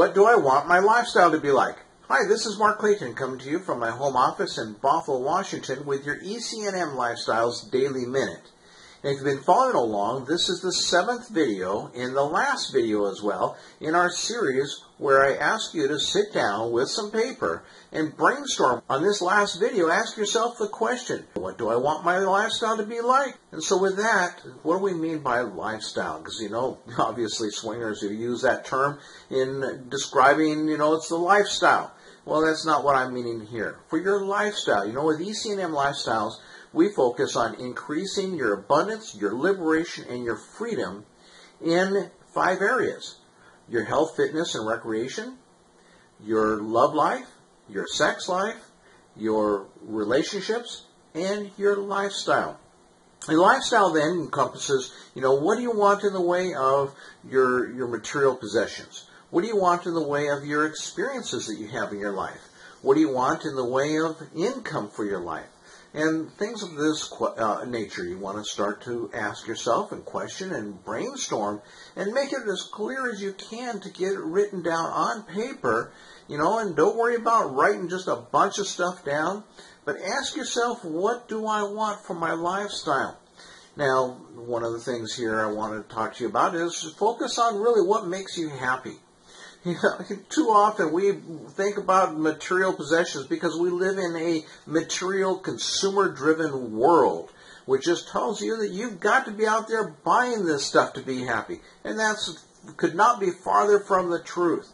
What do I want my lifestyle to be like? Hi, this is Mark Clayton coming to you from my home office in Bothell, Washington with your ECNM Lifestyles Daily Minute. And if you've been following along, this is the seventh video, in the last video as well, in our series where I ask you to sit down with some paper and brainstorm. On this last video, ask yourself the question, what do I want my lifestyle to be like? And so with that, what do we mean by lifestyle? Because, you know, obviously swingers who use that term in describing, you know, it's the lifestyle. Well, that's not what I'm meaning here. For your lifestyle, you know, with ECNM Lifestyles, we focus on increasing your abundance, your liberation, and your freedom in five areas your health, fitness, and recreation, your love life, your sex life, your relationships, and your lifestyle. A lifestyle then encompasses, you know, what do you want in the way of your your material possessions? What do you want in the way of your experiences that you have in your life? What do you want in the way of income for your life? And things of this uh, nature, you want to start to ask yourself and question and brainstorm and make it as clear as you can to get it written down on paper, you know, and don't worry about writing just a bunch of stuff down, but ask yourself, what do I want for my lifestyle? Now, one of the things here I want to talk to you about is focus on really what makes you happy. You know, too often we think about material possessions because we live in a material consumer driven world, which just tells you that you've got to be out there buying this stuff to be happy. And that's could not be farther from the truth.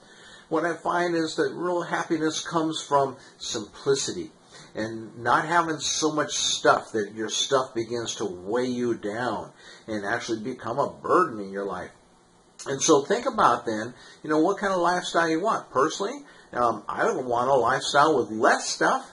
What I find is that real happiness comes from simplicity and not having so much stuff that your stuff begins to weigh you down and actually become a burden in your life. And so think about then, you know, what kind of lifestyle you want. Personally, um, I would want a lifestyle with less stuff.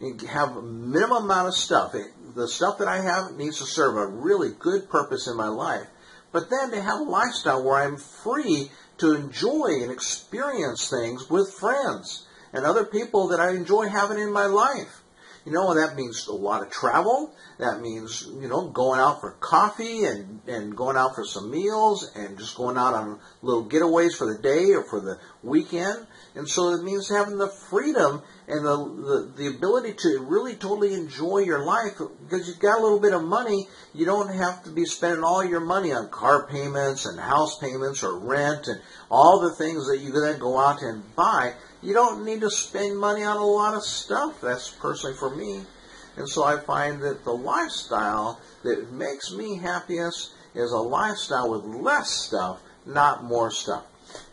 You have a minimum amount of stuff. It, the stuff that I have needs to serve a really good purpose in my life. But then to have a lifestyle where I'm free to enjoy and experience things with friends and other people that I enjoy having in my life. You know, that means a lot of travel. That means, you know, going out for coffee and, and going out for some meals and just going out on little getaways for the day or for the weekend. And so it means having the freedom and the, the, the ability to really totally enjoy your life because you've got a little bit of money. You don't have to be spending all your money on car payments and house payments or rent and all the things that you then go out and buy you don't need to spend money on a lot of stuff. That's personally for me. And so I find that the lifestyle that makes me happiest is a lifestyle with less stuff, not more stuff.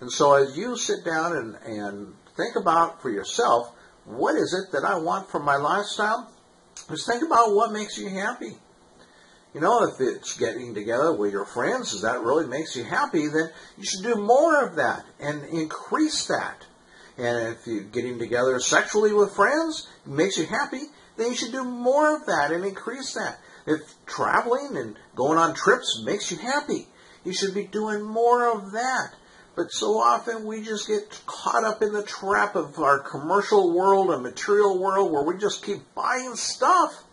And so as you sit down and, and think about for yourself, what is it that I want from my lifestyle? Just think about what makes you happy. You know, if it's getting together with your friends, if that really makes you happy, then you should do more of that and increase that. And if you're getting together sexually with friends makes you happy, then you should do more of that and increase that. If traveling and going on trips makes you happy, you should be doing more of that. But so often we just get caught up in the trap of our commercial world and material world where we just keep buying stuff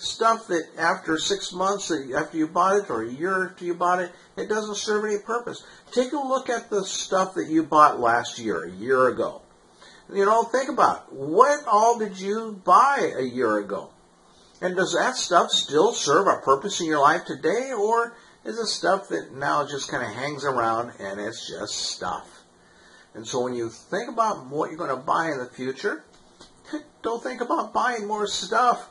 stuff that after six months after you bought it or a year after you bought it, it doesn't serve any purpose. Take a look at the stuff that you bought last year, a year ago. You know, think about it. what all did you buy a year ago? And does that stuff still serve a purpose in your life today, or is it stuff that now just kind of hangs around and it's just stuff? And so when you think about what you're going to buy in the future, don't think about buying more stuff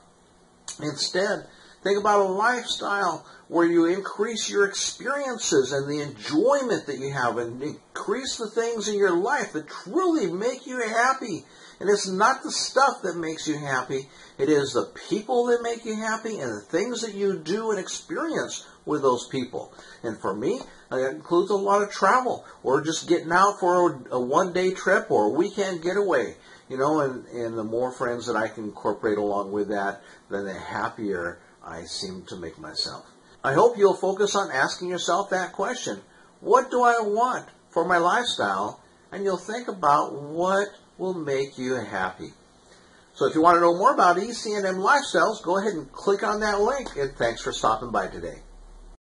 Instead, think about a lifestyle where you increase your experiences and the enjoyment that you have and increase the things in your life that truly make you happy. And it's not the stuff that makes you happy, it is the people that make you happy and the things that you do and experience with those people. And for me, uh, that includes a lot of travel or just getting out for a, a one day trip or a weekend getaway you know, and, and the more friends that I can incorporate along with that, then the happier I seem to make myself. I hope you'll focus on asking yourself that question. What do I want for my lifestyle? And you'll think about what will make you happy. So if you want to know more about ECNM Lifestyles, go ahead and click on that link. And thanks for stopping by today.